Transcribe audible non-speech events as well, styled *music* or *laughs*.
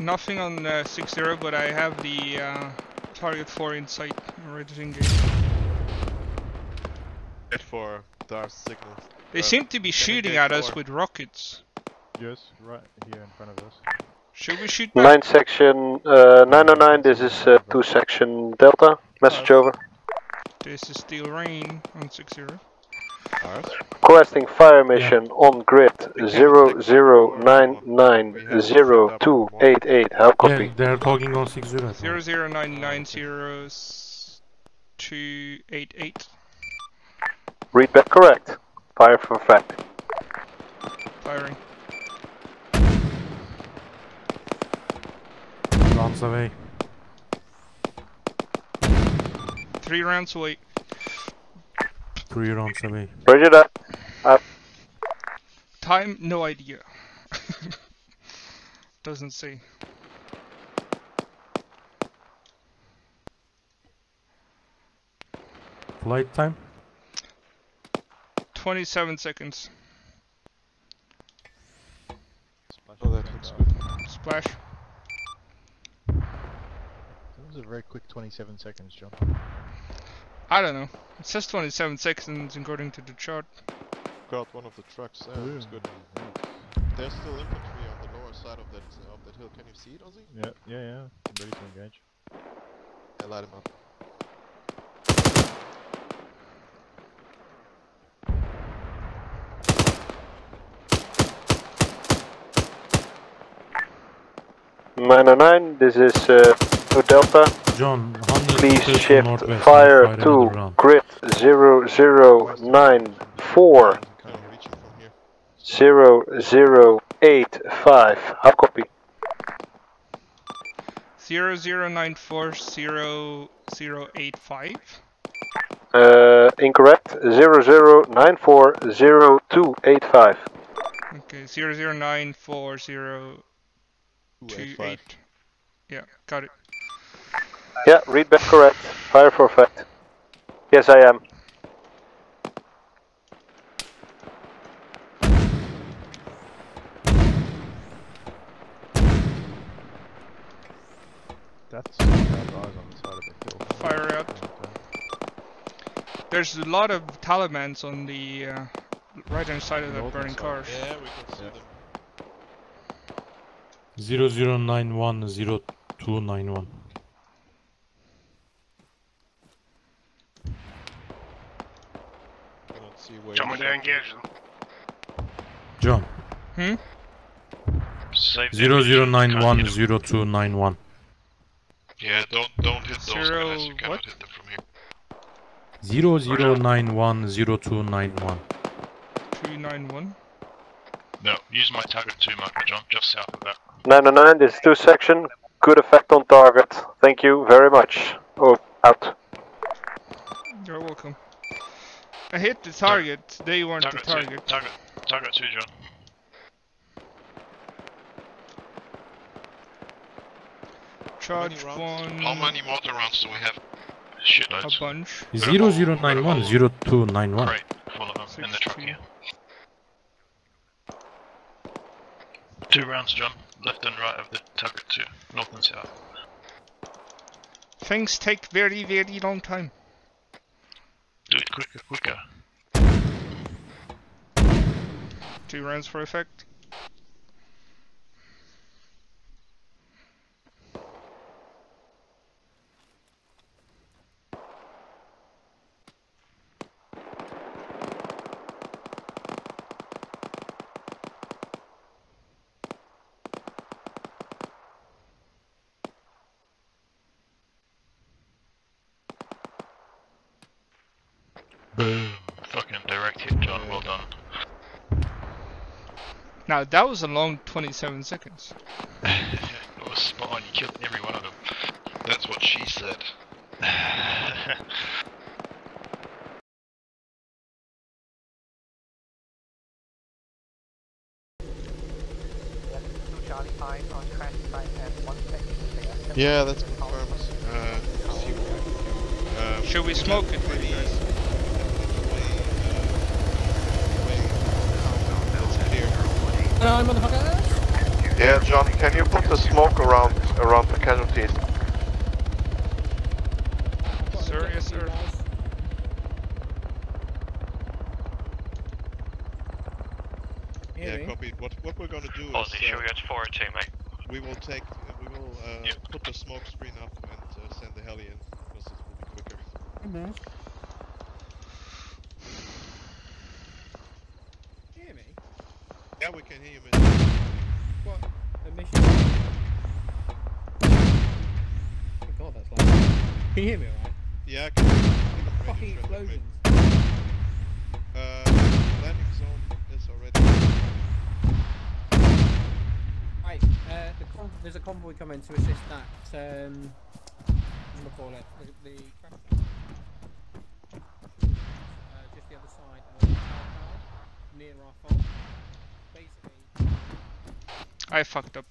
Nothing on uh, 6-0, but I have the uh, target 4 in sight, ready to engage. Wait for dark signals. They Uh, seem to be shooting engage at us four. with rockets. Yes, right here in front of us. Should we shoot back? 9 section, uh, 909, this is uh, 2 section Delta. Message over. This is still Rain on 6-0. Ours? Requesting fire mission on grid 00990288. How Yeah, copy? they're talking on 60. I think. 009900288. Read back correct. Fire for fact. Firing. Runs away. Three rounds away. Three rounds away. Roger that. Uh, uh, time, no idea. *laughs* Doesn't say. Flight time? 27 seconds. Oh, that looks good. Splash. That was a very quick 27 seconds, John. I don't know. It says 27 seconds according to the chart. Got one of the trucks. Yeah, looks good. There's still infantry on the lower side of that uh, of that hill. Can you see it, Ozzy? Yeah, yeah, yeah. I'm ready to engage. Yeah, light him up. Nine oh nine. this is uh, Delta. John, Please shift fire to another round. grid 0094 I'm kind of reaching from here. 0085. How copy? 0094085. Uh, incorrect. 00940285. Okay, 0094028. 285. Yeah, got it. Yeah, read back correct. Fire for fact. Yes, I am. That's guys on the side of the hill. Fire out. There's a lot of Talibans on the uh, right hand side of the burning side. cars. Yeah, we can see Yeah. them. 00910291. I don't see where. John, you we're shot doing them. engage. John, Hmm? Save the engine, can't hit 'em. 00910291. Yeah, don't don't hit those Zero guys. You cannot what? hit them from here. 00910291. 291. No, use my target two marker, John, just south of that. 909, this is 2 section. Good effect on target. Thank you very much. Oh, out. You're welcome. I hit the target. They weren't the Target, two, target. target, target two, John. Charge rounds? one. How many mortar rounds do we have? Shitloads. A bunch. 00910291. Great, full of them in the truck 16. here. Two rounds, John. Left and right of the target two, north and south. Things take very, very long time. Do it quicker, quicker. Two rounds for effect. Boom. Fucking direct hit, John. Well done. Now that was a long 27 seconds. *laughs* it was spot on. You killed every one of them. That's what she said. Yeah, that's confirmed. Uh, see where- um, Should we smoke it for you guys? way, way, that's clear. Yeah, John, can you put the smoke around around the casualties? Sir, yes, sir. Yeah, copy. What what we're gonna do is Aussie, uh, we go to 402, mate? we will take uh, we will uh, Yeah. put the smoke screen up and uh, send the heli in because it will be quicker. Hear me? Yeah, we can hear you, man. What? Oh god, that's loud. Can you hear me alright? Yeah, I can. I think I'm ready, Fucking explosions. Uh, landing zone is already. Right, uh, the con- there's a convoy coming to assist that, um, what call it, the, the crash. Uh, just the other side of the tower tower, near our fault. I fucked up.